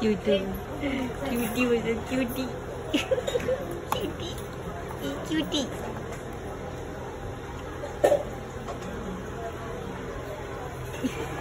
Cutie, cutie was a cutie. Cutie. cutie cutie